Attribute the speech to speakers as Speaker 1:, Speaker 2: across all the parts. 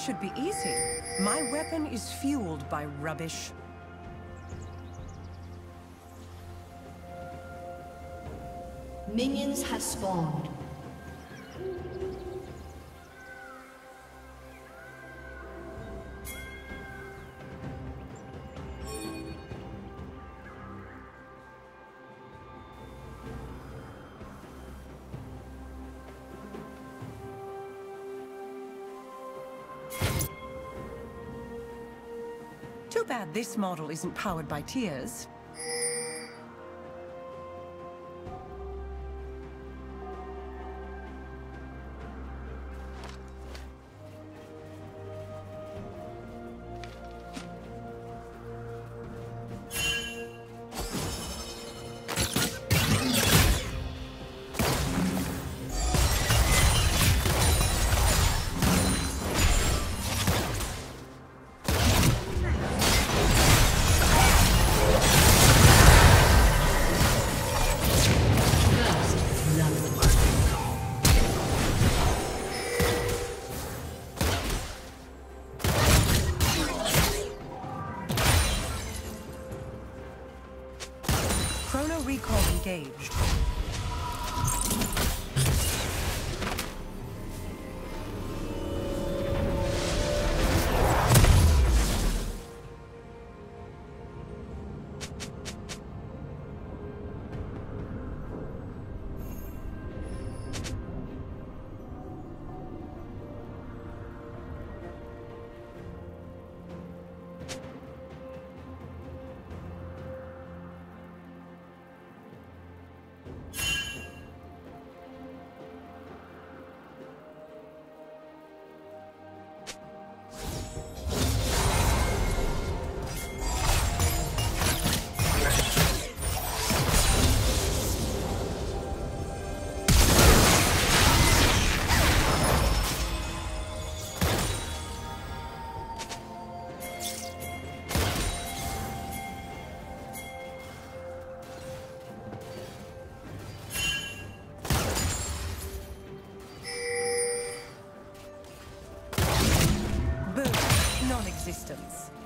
Speaker 1: This should be easy. My weapon is fueled by rubbish.
Speaker 2: Minions have spawned.
Speaker 1: This model isn't powered by tears. Non-existence.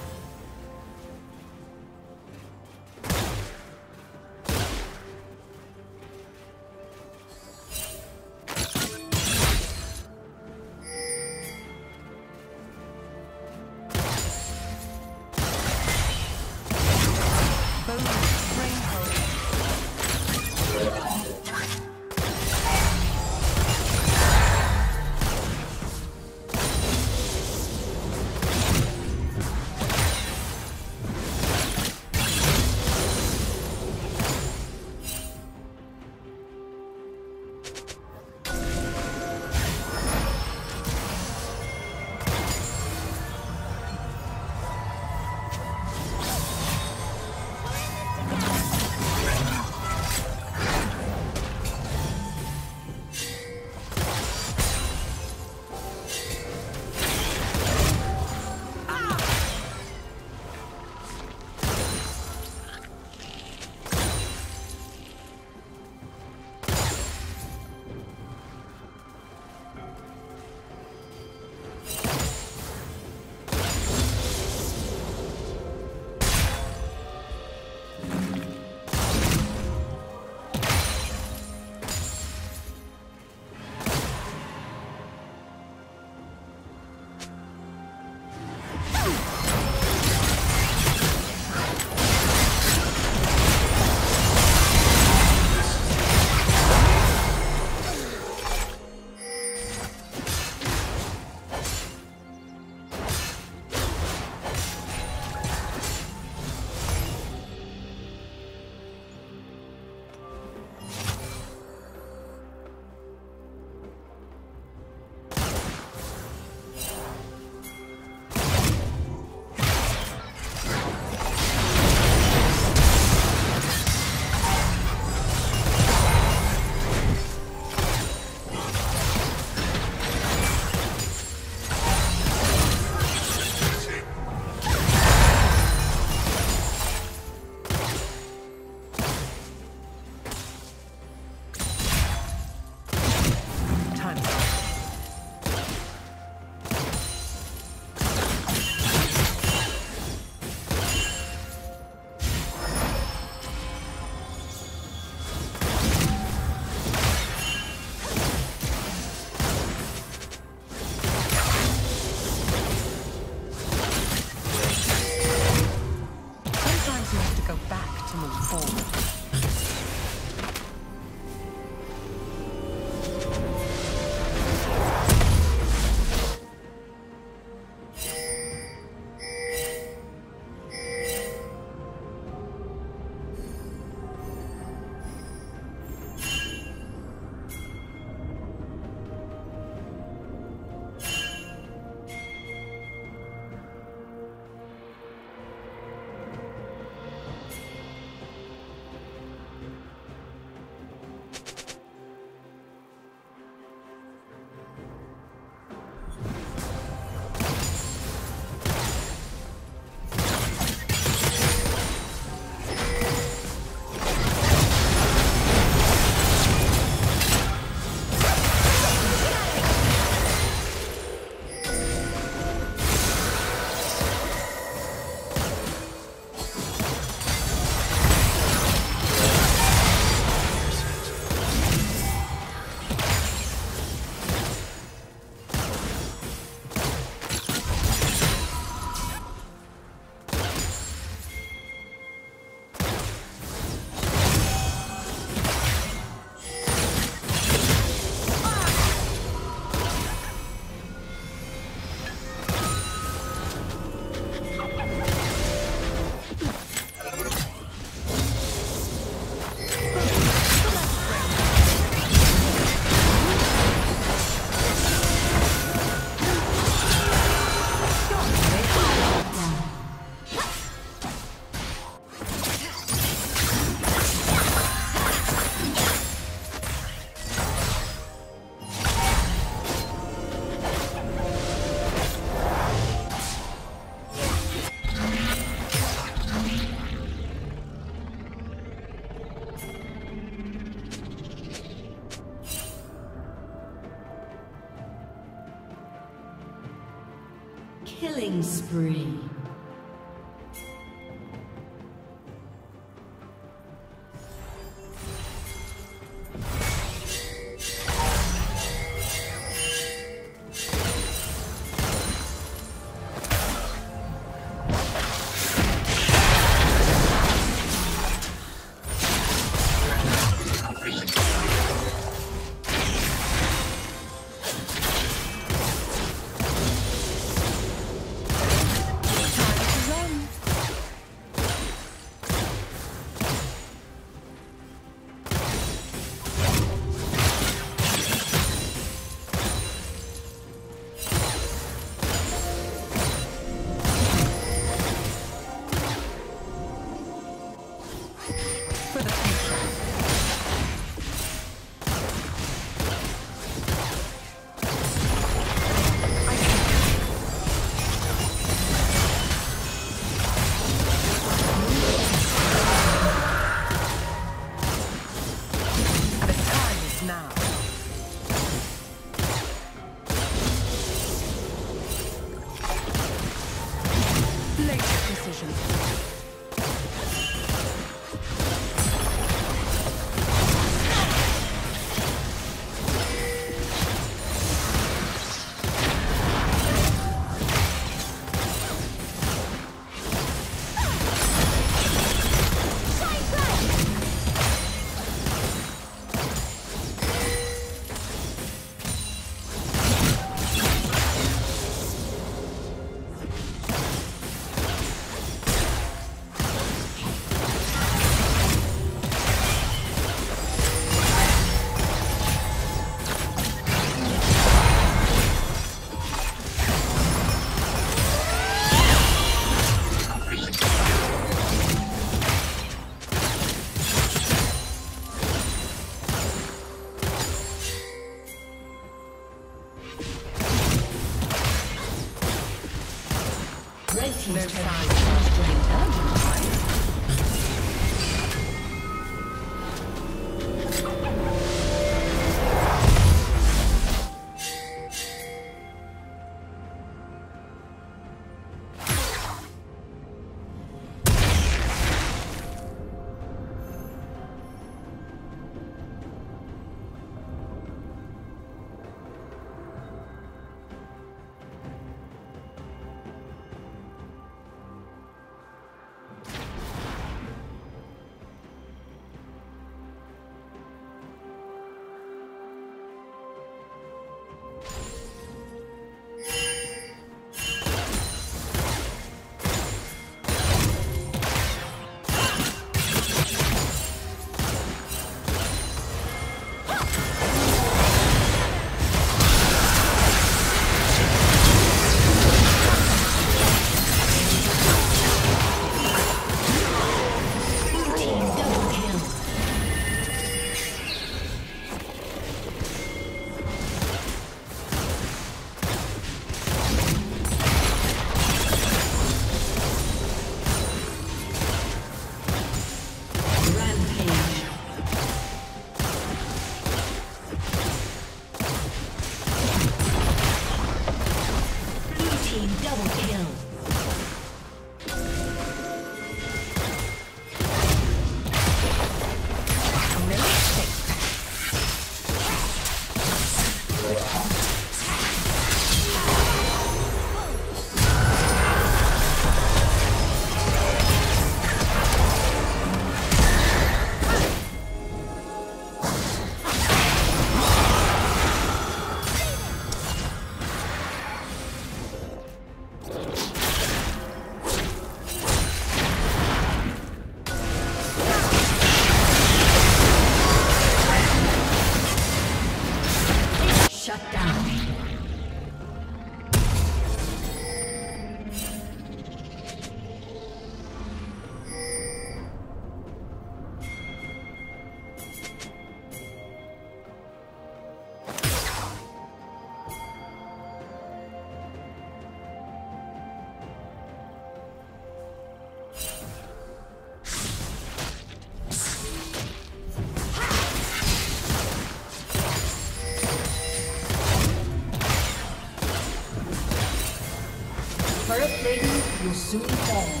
Speaker 1: soon fall.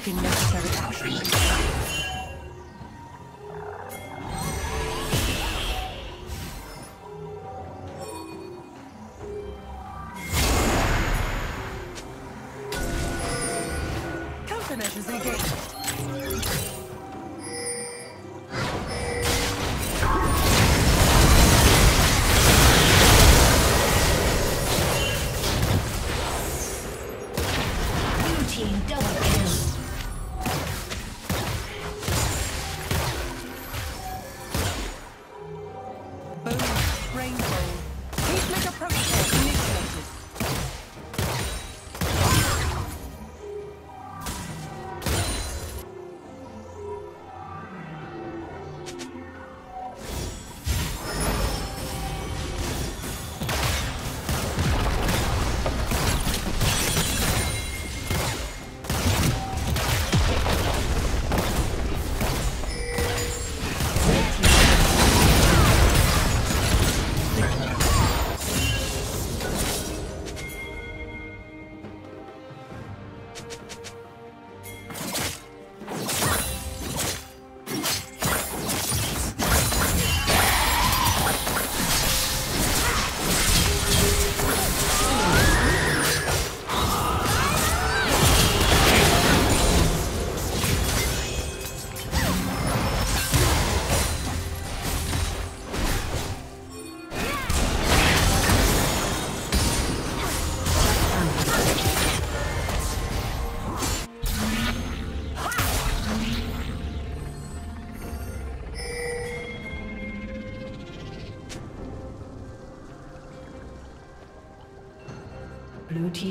Speaker 3: taking necessary
Speaker 1: precautions. Bonus
Speaker 3: train roll. Seismic approach.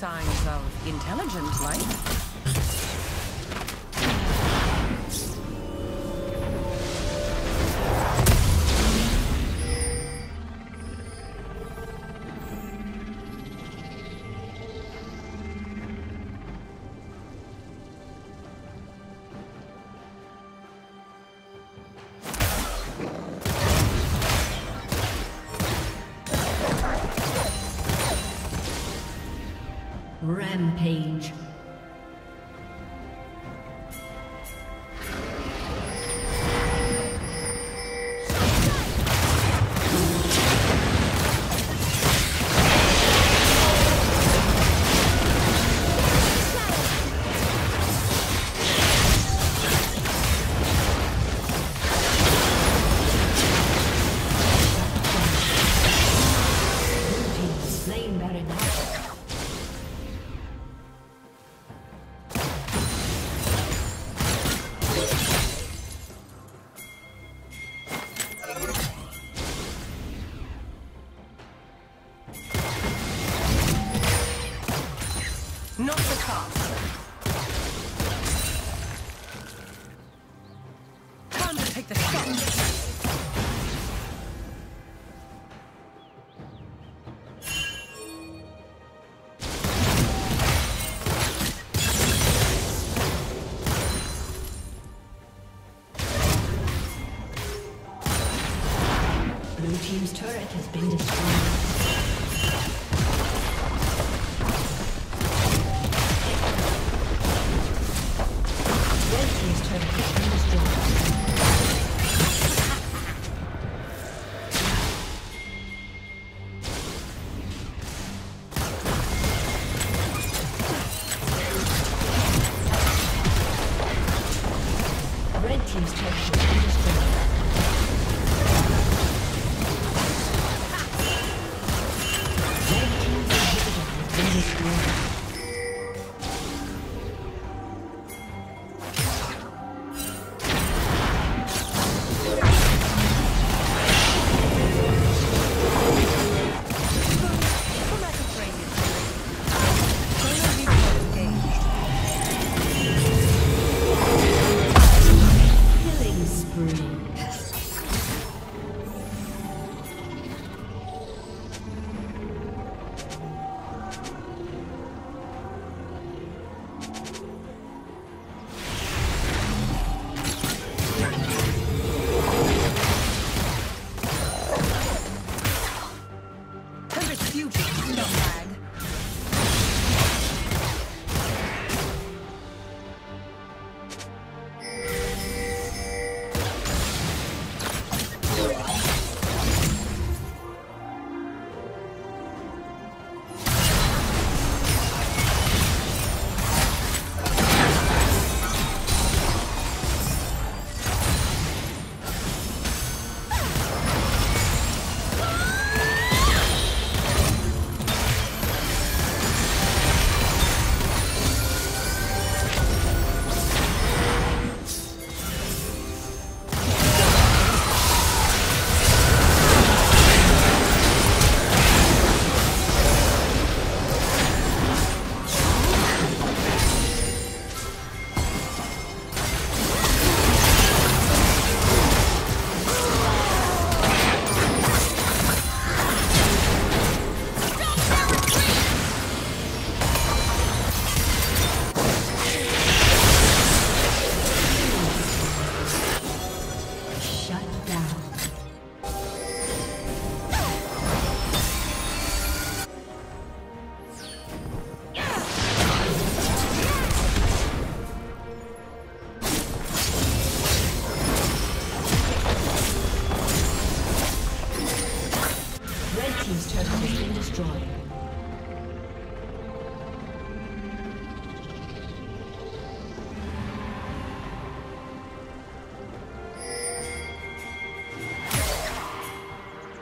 Speaker 1: signs of intelligent life.
Speaker 2: Rampage.